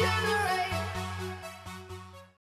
you